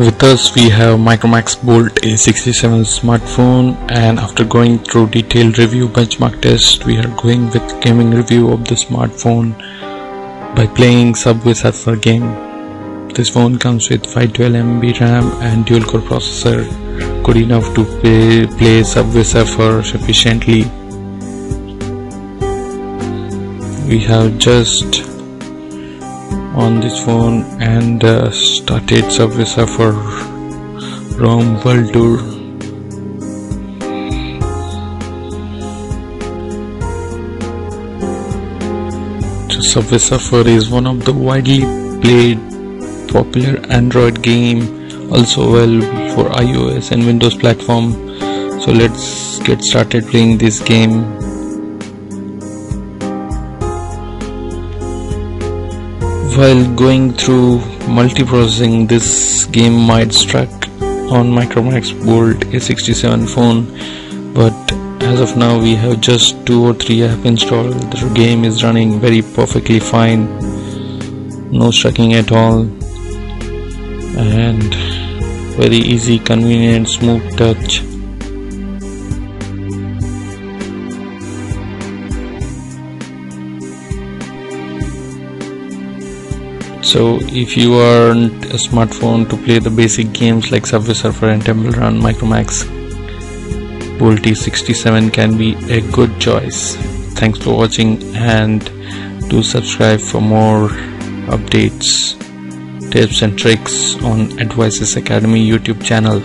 With us we have Micromax Bolt A67 smartphone and after going through detailed review benchmark test we are going with gaming review of the smartphone by playing Subway Surfer game. This phone comes with 512MB RAM and dual core processor good enough to play, play Subway Surfer sufficiently. We have just on this phone and uh, started Subway Surfer Rome World Tour. So Subway Surfer is one of the widely played popular Android game also available for iOS and Windows platform. So let's get started playing this game While going through multiprocessing, this game might strike on Micromax Bolt A67 phone, but as of now we have just two or three app installed. The game is running very perfectly fine, no striking at all, and very easy, convenient, smooth touch. So if you want a smartphone to play the basic games like Subway Surfer and Temple Run, Micromax Bolt A67 can be a good choice. Thanks for watching and do subscribe for more updates, tips and tricks on Advices Academy YouTube channel.